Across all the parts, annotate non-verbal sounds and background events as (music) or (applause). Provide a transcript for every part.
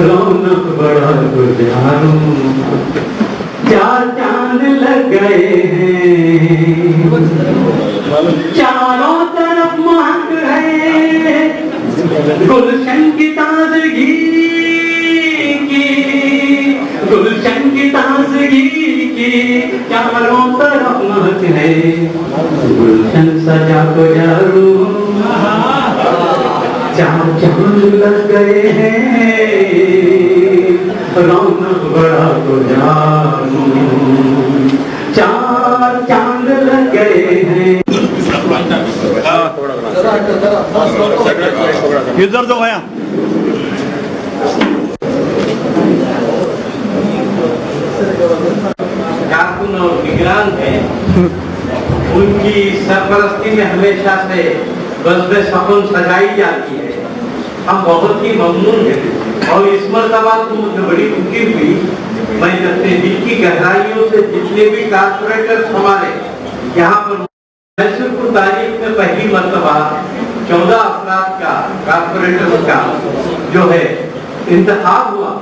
رونق بڑا گزاروں چار چاند لگ گئے ہیں؟ چاروں طرف مہک ہے گلشن کی تازگی کی، گلشن کی تازگی کی، چاروں طرف مہک ہے گلشن سجا کو جاروں جان جان لگ گئے ہیں۔ بڑا تو جان۔ چار چاند لگ گئے ہیں۔ ادھر تو گیا۔ کارکن اور نگران تھے ان کی سرپرستی میں ہمیشہ سے سجائی جاتی ہے۔ ہم بہت ہی ممنون ہیں۔ اور اس مرتبہ تو مجھے بڑی خوشی ہوئی۔ میں اپنے دل کی گہرائیوں سے جتنے بھی کارپوریٹر ہمارے یہاں پر میسر کو تاریخ میں پہلی مرتبہ چودہ افراد کا کارپوریٹر کا جو ہے انتخاب ہوا،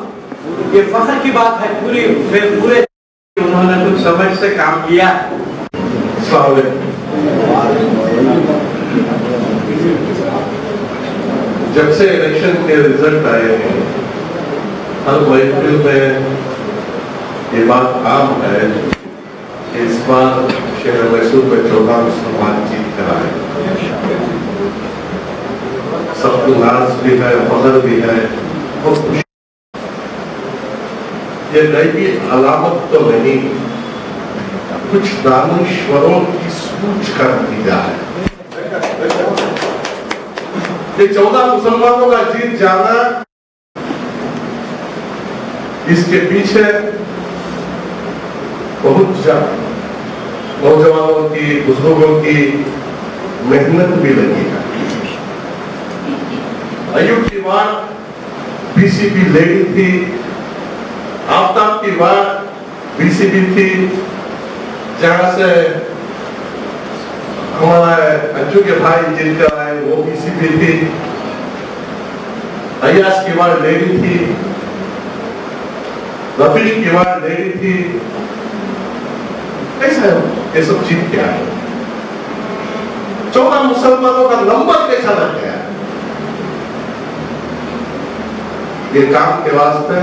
یہ فخر کی بات ہے، پوری پورے انہوں نے کچھ سمجھ سے کام کیا۔ سوال جب سے الیکشن کے رزلٹ آئے ہیں، ہر محفل میں یہ بات عام ہے کہ اس بار شہر میسور میں چودہ مسلمان جیت کر آئے سب کو ناز بھی ہے، فخر بھی ہے اور یہ نئی علامت تو نہیں، کچھ دانشوروں کی سوچ کر دی ہے۔ کہ چودہ مسلمانوں کا جیت جانا اس کے پیچھے بہت نوجوانوں کی، بزرگوں کی محنت بھی لگی ہے۔ ایوب کی ماں بی سی پی لیڈی تھی۔ آفتاب کی ماں بی سی پی تھی۔ جہاں سے ہمارے انجو کے بھائی جن کا وہ بھی اسی میں تھے ایاس کی وارڈ لیڈی تھی رفیق کی وارڈ لیڈی تھی کیسا ہے یہ سب چیز کیا ہے چودہ مسلمانوں کا نمبر کیسا لگ گیا یہ کام کے واسطے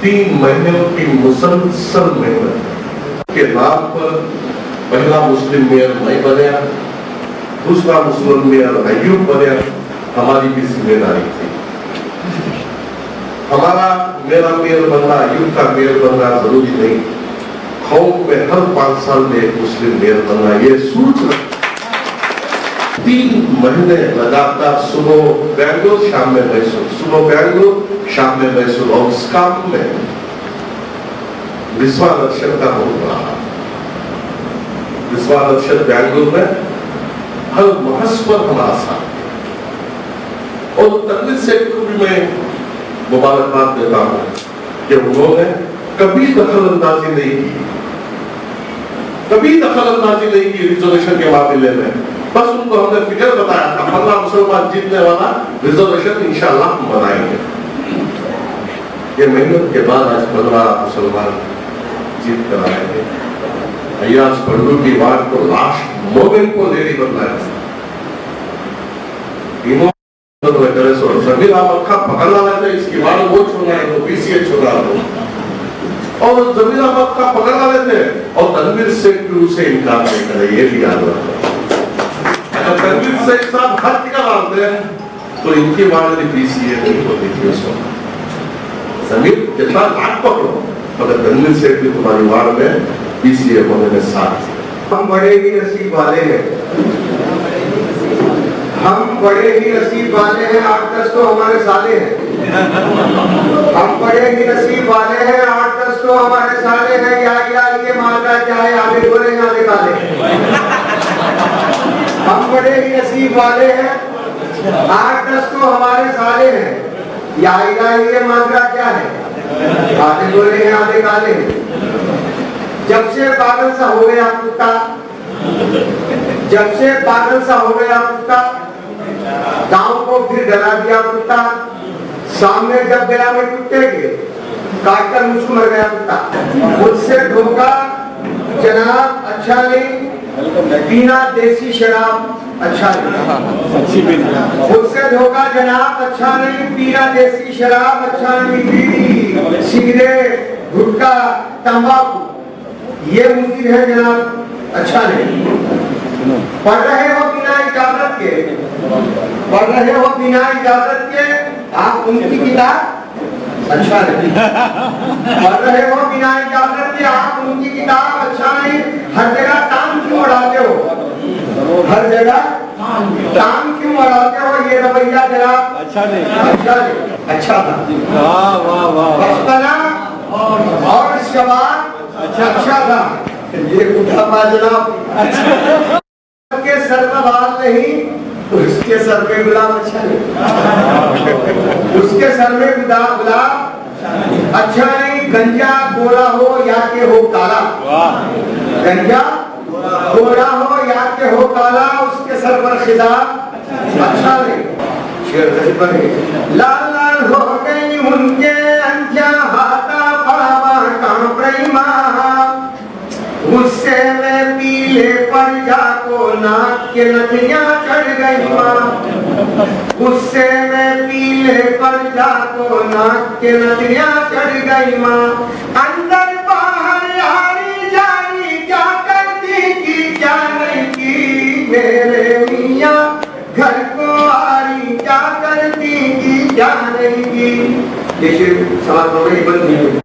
تین مہینوں کی مسلسل محنت کے بعد پر پہلا مسلم میئر نہیں بنیا اس کا مسلم میں اور ایوب بنے، ہماری بھی ذمہ داری تھی۔ ہمارا، میرا میئر بننا ایوب کا میئر بننا ضروری نہیں۔ قوم میں ہر پانچ سال میں ایک مسلم میئر بننا یہ سوچ رہا تین مہینے لگاتار صبح بینگلور شام میں میسور، صبح بینگلور شام میں میسور۔ اور اس کام میں بسوا لکشن کا ہو رہا بسوا لکشن بینگلور میں ہر محس پر خلاصہ اور تقلیل سے سیکٹر بھی میں مبارکباد دیتا ہوں کہ انہوں نے کبھی دخل اندازی نہیں کی۔ کبھی دخل اندازی نہیں کی ریزولیشن کے معاملے میں۔ بس ان کو ہم نے فکر بتایا تھا، پندرہ مسلمان جیتنے والا ریزولیشن انشاءاللہ ہم بنائیں گے۔ یہ محنت کے بعد آج پندرہ مسلمان جیت کر آئے گے ایاز بندو کی بات کو لاش مومن کو دینے بتلایا ایمان تو سبھی اس کی بات وہ چھوڑنا ہے تو پی سی اے چھوڑا اور زمین کا ہیں اور تنویر انکار نہیں کرے یہ بھی یاد تنویر صاحب ہر جگہ مانتے ہیں تو ان کی بات نہیں پی سی اے نہیں ہوتی زمین جتنا لاکھ پکڑو مگر تنویر سے بھی تمہاری بار میں اس لیے ہونے کے ساتھ ہم بڑے ہی نصیب والے ہیں۔ ہم بڑے ہی نصیب والے ہیں، آٹھ دس تو ہمارے سالے ہیں۔ ہم بڑے ہی نصیب والے ہیں، آٹھ دس تو ہمارے سالے ہیں۔ یا یا، یہ مالدہ کیا ہے؟ آگے بولے یا نکالے ہم بڑے ہی نصیب والے ہیں، آٹھ دس تو ہمارے سالے ہیں۔ یا یا، یہ مالدہ کیا ہے؟ آدھے بولے ہیں آدھے کالے ہیں۔ جب سے پاگل سا ہو گیا کتا جب سے پاگل سا ہو گیا کتا گاؤں کو پھر ڈرا دیا کتا سامنے جب گیا میں کتے گئے کاٹ کر مجھ کو مر گیا کتا مجھ سے دھوکا جناب اچھا نہیں پینا دیسی شراب اچھا نہیں خود سے دھوکا جناب اچھا نہیں پینا دیسی شراب اچھا نہیں سگریٹ گٹکا تمباکو یہ ممکن ہے جناب اچھا نہیں۔ پڑھ رہے ہو بنا اجازت کے۔ پڑھ رہے ہو بنا اجازت کے آپ ان کی کتاب اچھا نہیں۔ پڑھ رہے ہو بنا اجازت کے آپ ان کی کتاب اچھا نہیں۔ ہر جگہ کام کیوں اڑاتے ہو؟ ہر جگہ کام کیوں؟ اڑاتے ہو؟ یہ رویہ جناب اچھا نہیں۔ اچھا نہیں۔ اچھا تھا۔ واہ اور شباب اچھا،, اچھا تھا۔ یہ اٹھا ما جناب۔ اچھا۔ کے سر کا بال نہیں اس کے سر پہ گلاب اچھا نہیں۔ اس کے سر میں گلاب گلاب اچھا نہیں۔ گنجا گورا ہو یا کہ ہو کالا۔ گنجا گورا ہو یا کہ ہو کالا، اس کے سر پر خضاب اچھا نہیں۔ لال لال ہو گئی ان کے انجا جا کو ناک کے لکڑیاں چڑھ گئی ماں۔ غصے میں پیلے پر جا کو ناک کے لکڑیاں چڑھ گئی ماں۔ اندر باہر ہاری جاری کیا کرتی کی کیا نہیں کی؟ میرے میاں گھر کو آری کیا کرتی کی کیا نہیں کی؟ یہ شیر سوال بڑی بند نہیں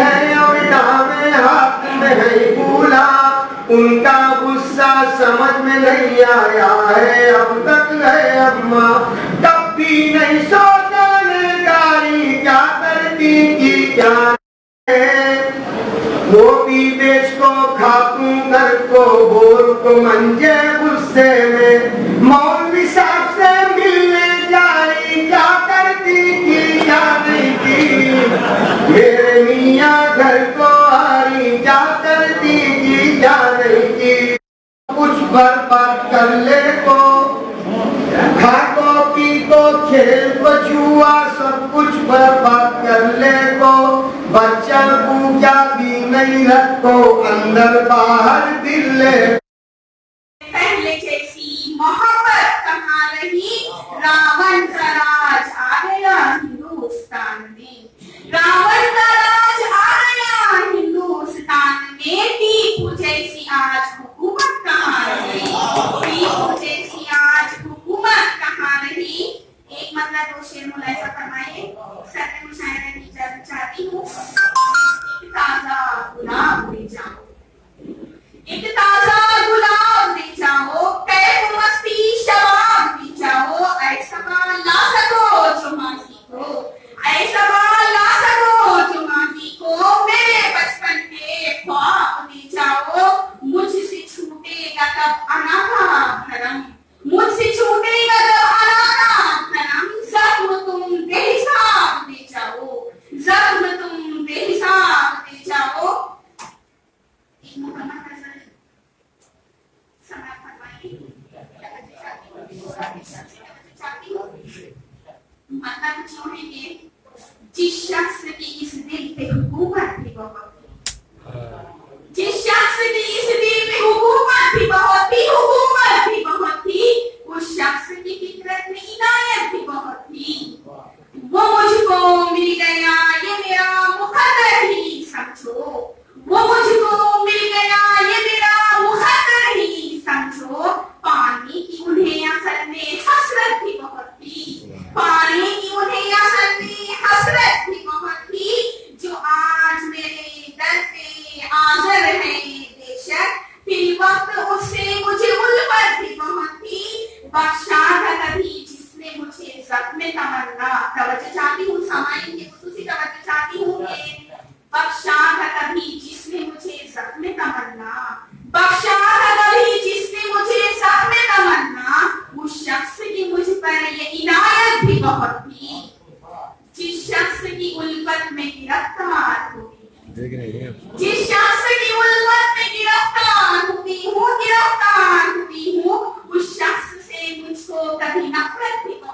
ہے اور نام حق میں ہے بھولا۔ ان کا غصہ سمجھ میں نہیں آیا ہے۔ اب تک ہے اماں تب بھی برباد کر لے کو کھاکو پی کو کھیل پچوا سب کچھ برباد کر لے کو بچہ کو بھی نہیں رکھو، اندر باہر دل لے۔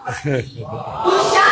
呵呵 (laughs)